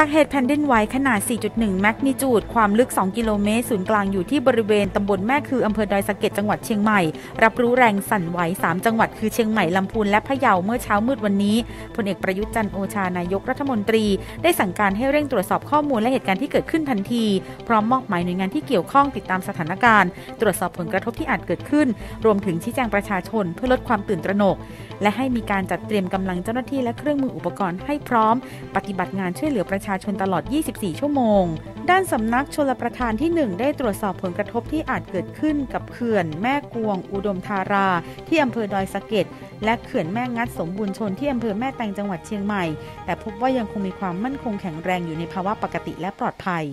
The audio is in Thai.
จากเหตุแผ่นดินไหวขนาด 4.1 แมกนิจูด ความลึก 2 กิโลเมตร ศูนย์กลางอยู่ที่บริเวณตำบลแม่คืออำเภอดอยสะเก็ดจังหวัดเชียงใหม่ รับรู้แรงสั่นไหว 3 จังหวัดคือเชียงใหม่ ลำพูน และพะเยาเมื่อเช้ามืดวันนี้ พลเอกประยุทธ์จันโอชานายกรัฐมนตรี ได้สั่งการให้เร่งตรวจสอบข้อมูลและเหตุการณ์ที่เกิดขึ้นทันที พร้อมมอบหมายหน่วยงานที่เกี่ยวข้องติดตามสถานการณ์ ตรวจสอบผลกระทบที่อาจเกิดขึ้น รวมถึงชี้แจงประชาชน เพื่อลดความตื่นตระหนก และให้มีการจัดเตรียมกำลังเจ้าหน้าที่และเครื่องมืออุปกรณ์ให้พร้อม ปฏิบัติงานช่วยเหลือประชาชนตลอด 24 ชั่วโมง ด้านสำนักชลประทานที่ 1 ได้ตรวจสอบผลกระทบที่อาจเกิดขึ้นกับเขื่อนแม่กวง อุดมธารา ที่อำเภอดอยสะเก็ดและเขื่อนแม่งัดสมบูรณ์ชนที่อำเภอแม่แตงจังหวัดเชียงใหม่ แต่พบว่ายังคงมีความมั่นคงแข็งแรงอยู่ในภาวะปกติและปลอดภัย